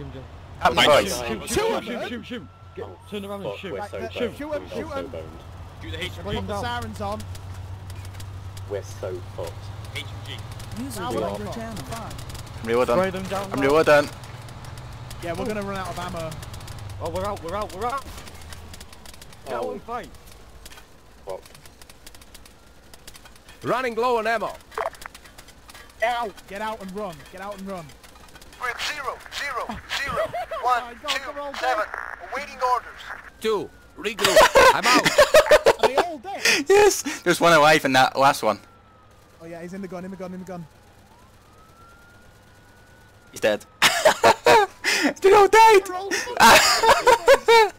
him, Joe. At my Right. voice. Shoot, Two shoot, of shoot, them? shoot, shoot. Get, oh, turn around and shoot. we're Right, so boned. shoot 'em, We're shoot so 'em. boned. Do the H Spray Put the sirens on. We're so fucked. HMG. User Now joined your channel. I'm reloading. Spray them down. I'm now. reloading. Yeah, we're gonna run out of ammo. Oh, we're out, we're out, we're out. Get out Oh, and fight. fuck. Running low on ammo. Get out and run. Get out and run. We're at zero, zero, zero, my one, oh God, come on, two, seven. Awaiting orders. Two. Regroup. I'm out. Are they all dead? Yes! There's one alive in that last one. Oh yeah, he's in the gun, in the gun, in the gun. He's dead. They all died! They're all